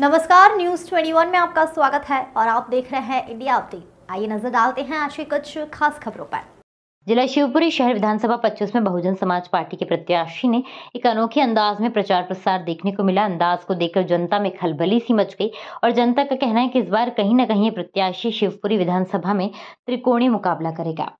नमस्कार न्यूज़ 21 में आपका स्वागत है और आप देख रहे हैं इंडिया अपडेट आइए नज़र डालते हैं आज की कुछ खास खबरों पर। जिला शिवपुरी शहर विधानसभा 25 में बहुजन समाज पार्टी के प्रत्याशी ने एक अनोखे अंदाज में प्रचार प्रसार देखने को मिला। अंदाज को देखकर जनता में खलबली सी मच गई और जनता का कहना है कि इस बार कहीं ना कहीं ये प्रत्याशी शिवपुरी विधानसभा में त्रिकोणीय मुकाबला करेगा।